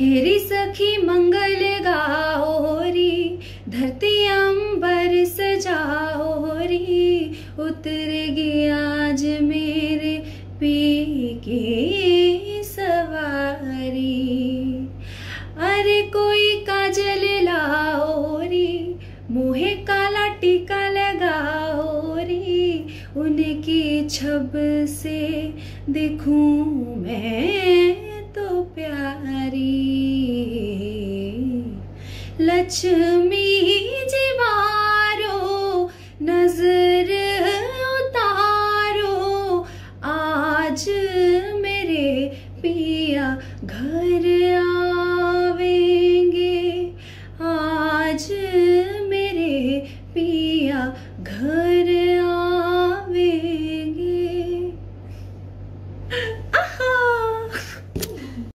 हेरी सखी मंगल गाओरी धरती अंबर सजाओरी उतर गया आज मेरे पी के सवारी। अरे कोई काजल लाओ लाओरी मुहे काला टीका लगाओ लगाओरी उनकी छब से देखूँ मैं लक्ष्मी जीवारो नज़र उतारो। आज मेरे पिया घर